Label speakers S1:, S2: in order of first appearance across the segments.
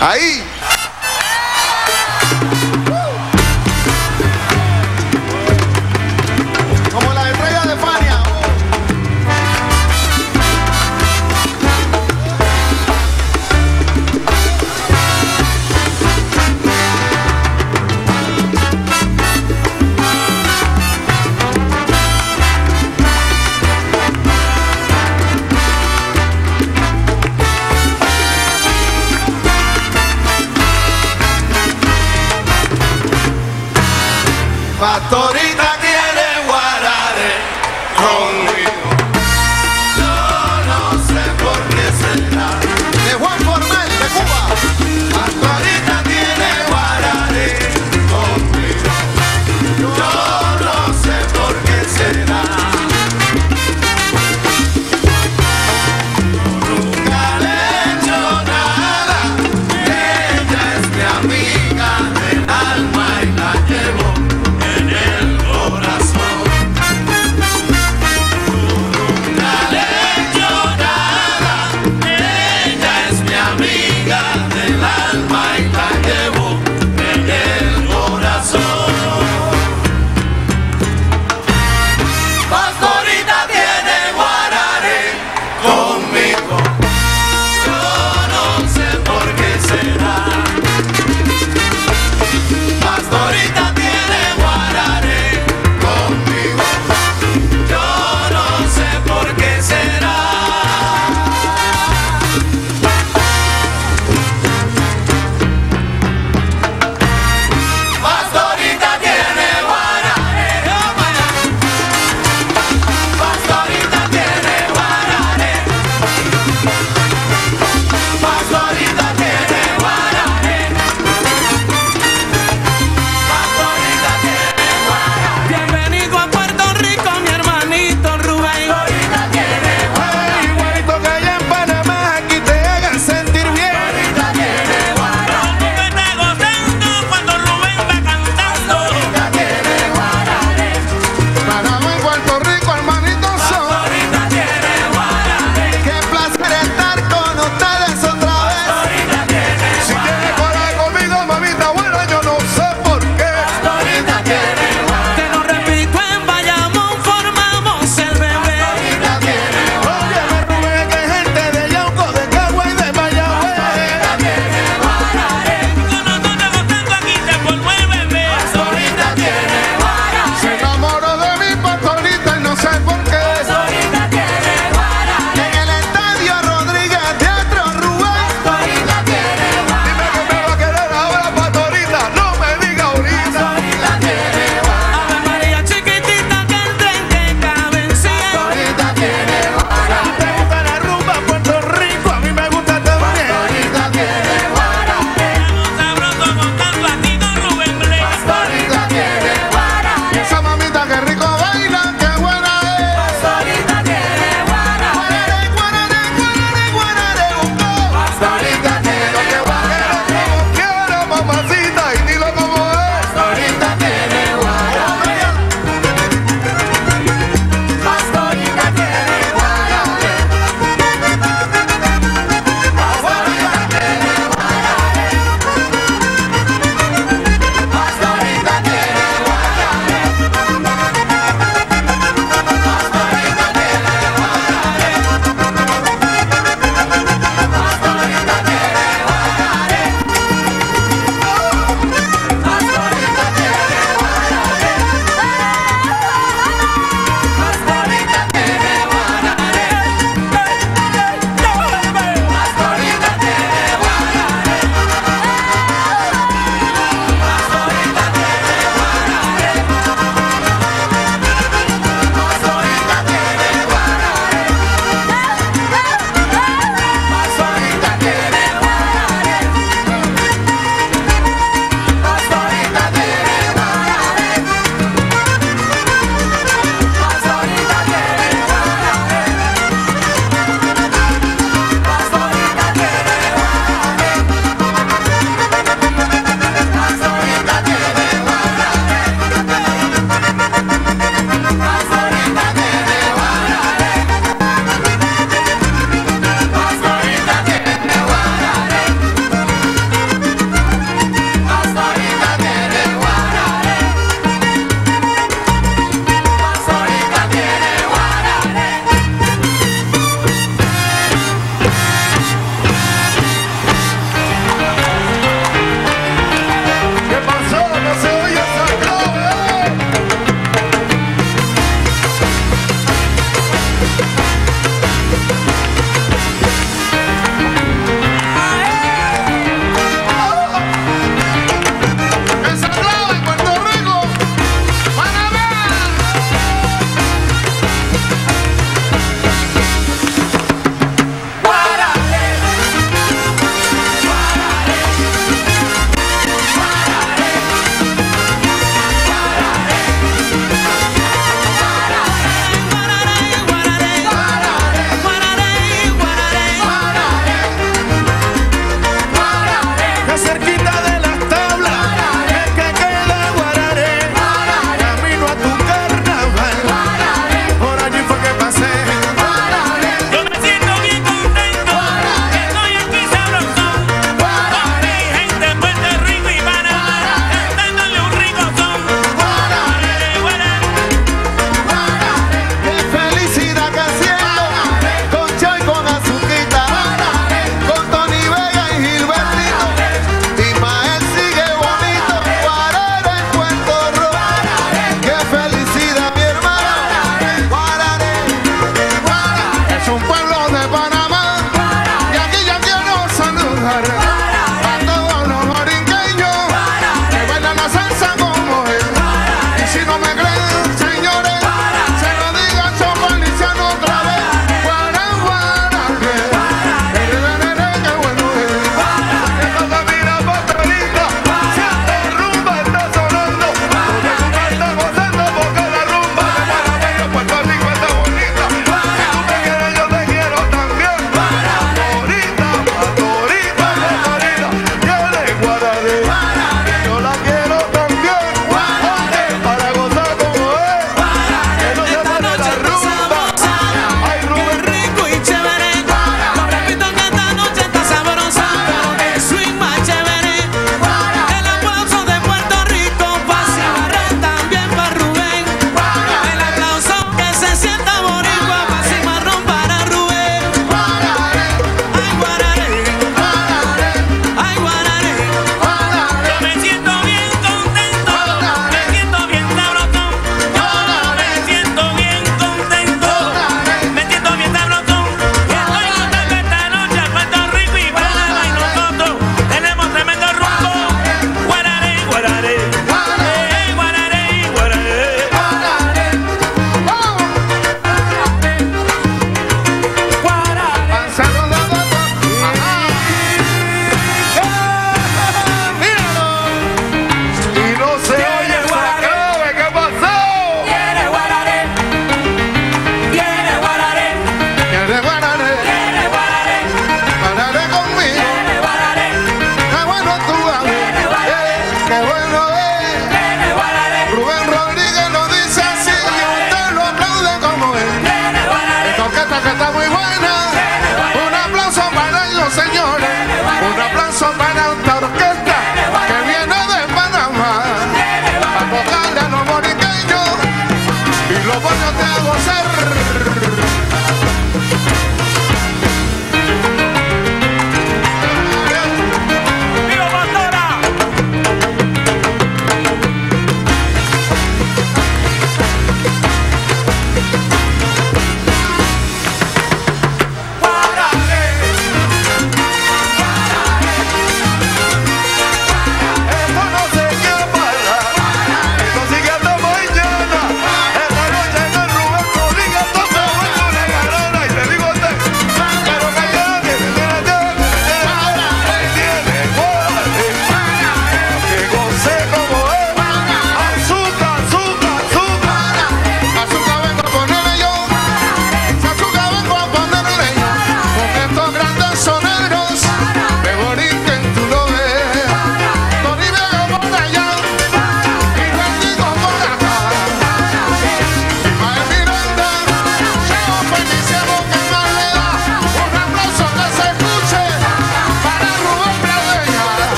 S1: Aí.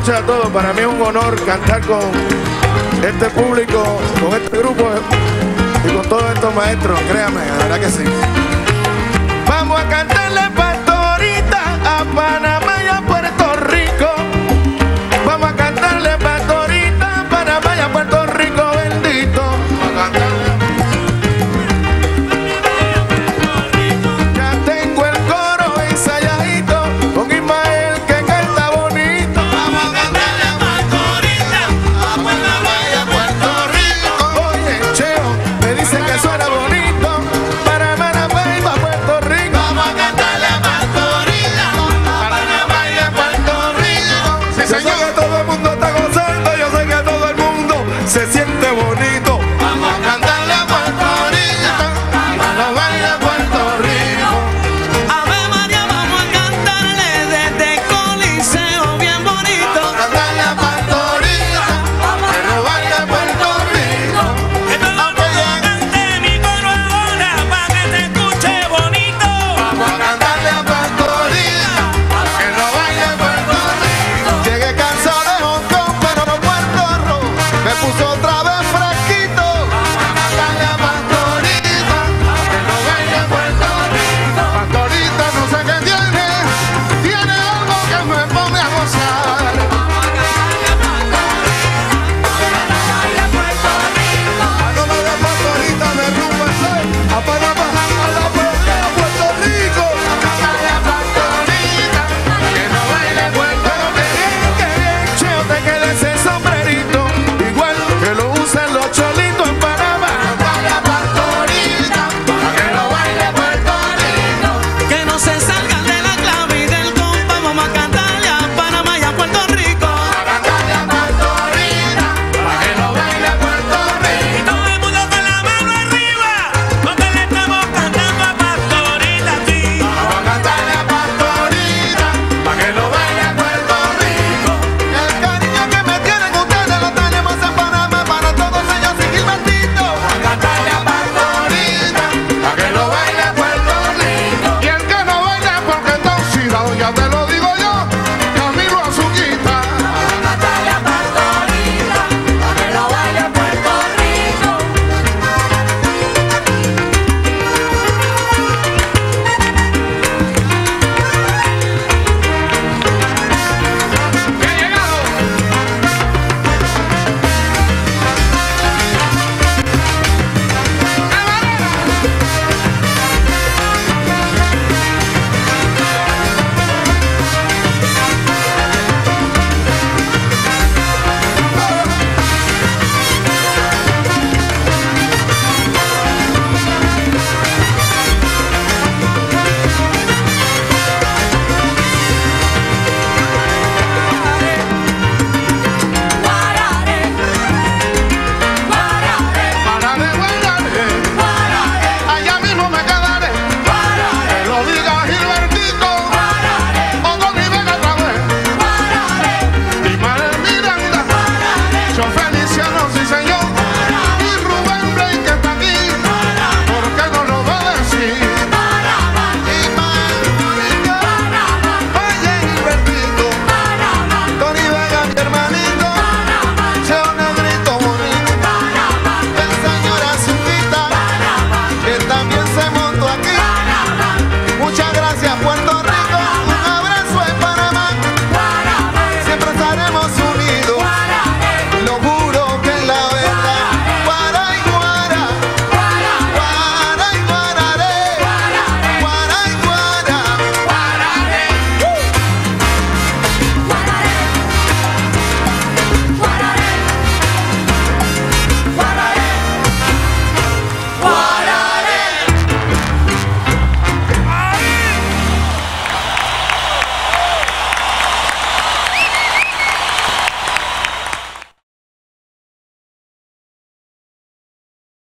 S1: noches a todos. Para mí es un honor cantar con este público, con este grupo y con todos estos maestros. Créame, la verdad que sí. Vamos a cantarle pastorita a Panamá.